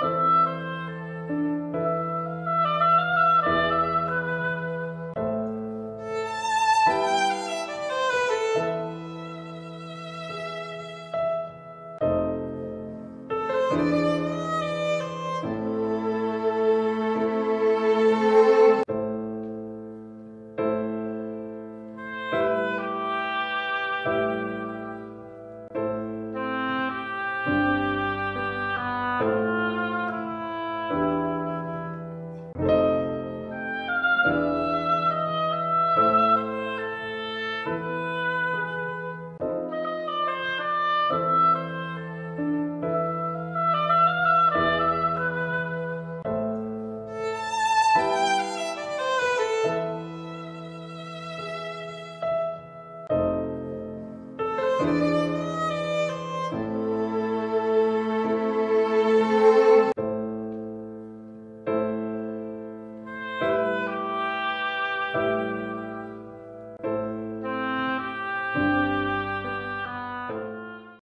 Música